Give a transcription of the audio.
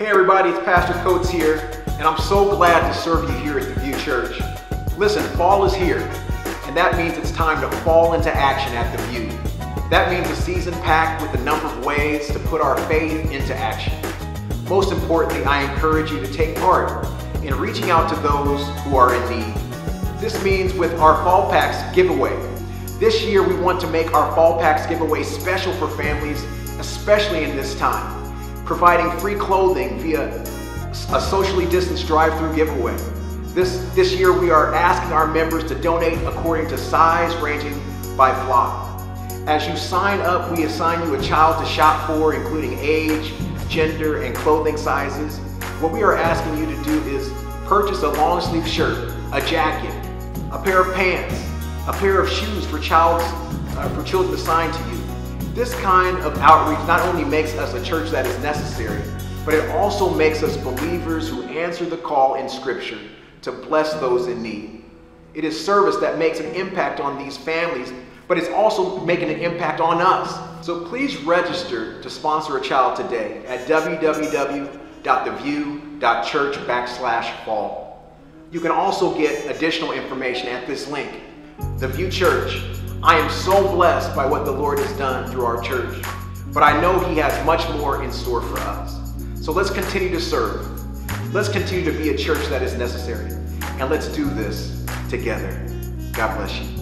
Hey everybody, it's Pastor Coates here, and I'm so glad to serve you here at the View Church. Listen, fall is here, and that means it's time to fall into action at the View. That means a season packed with a number of ways to put our faith into action. Most importantly, I encourage you to take part in reaching out to those who are in need. This means with our Fall Packs giveaway. This year, we want to make our Fall Packs giveaway special for families, especially in this time providing free clothing via a socially distanced drive-through giveaway. This, this year we are asking our members to donate according to size ranging by flock. As you sign up, we assign you a child to shop for, including age, gender, and clothing sizes. What we are asking you to do is purchase a long sleeve shirt, a jacket, a pair of pants, a pair of shoes for, child's, uh, for children assigned to you, this kind of outreach not only makes us a church that is necessary, but it also makes us believers who answer the call in Scripture to bless those in need. It is service that makes an impact on these families, but it's also making an impact on us. So please register to sponsor a child today at www.theview.church backslash fall. You can also get additional information at this link, The View Church, I am so blessed by what the Lord has done through our church, but I know He has much more in store for us. So let's continue to serve. Let's continue to be a church that is necessary. And let's do this together. God bless you.